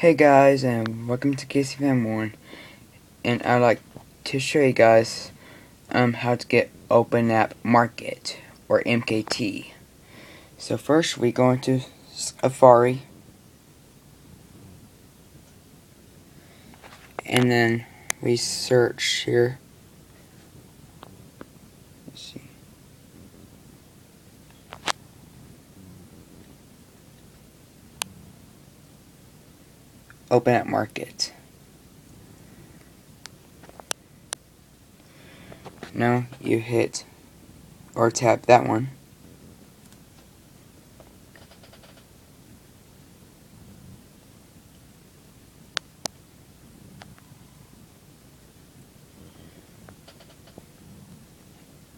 Hey guys and welcome to Casey Van Warren and I'd like to show you guys um, how to get Open App Market or MKT. So first we go into Safari and then we search here. Let's see. Open App Market. Now you hit or tap that one.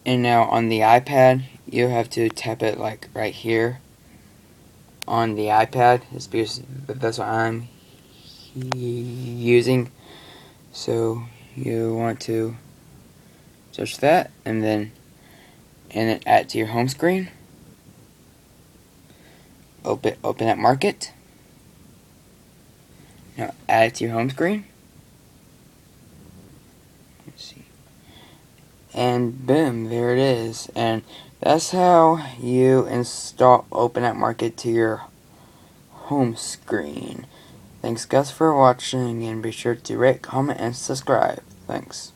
And now on the iPad, you have to tap it like right here on the iPad. It's because that's what I'm using. So you want to search that and then and then add to your home screen. Open open App Market. Now add it to your home screen. Let's see. And boom, there it is. And that's how you install Open App Market to your home screen. Thanks guys for watching and be sure to rate, comment, and subscribe. Thanks.